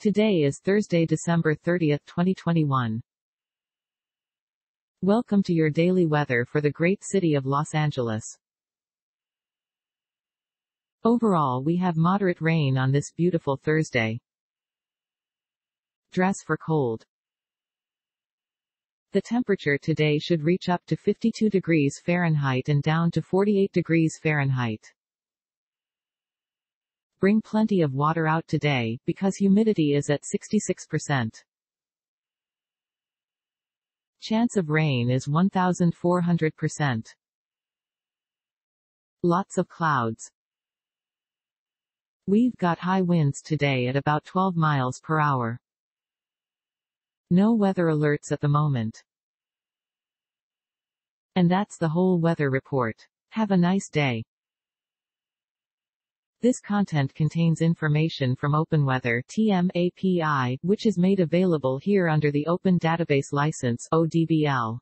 Today is Thursday, December 30, 2021. Welcome to your daily weather for the great city of Los Angeles. Overall, we have moderate rain on this beautiful Thursday. Dress for cold. The temperature today should reach up to 52 degrees Fahrenheit and down to 48 degrees Fahrenheit. Bring plenty of water out today, because humidity is at 66%. Chance of rain is 1400%. Lots of clouds. We've got high winds today at about 12 miles per hour. No weather alerts at the moment. And that's the whole weather report. Have a nice day. This content contains information from OpenWeather TM API, which is made available here under the Open Database License ODBL.